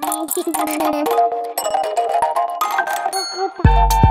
呵呵呵。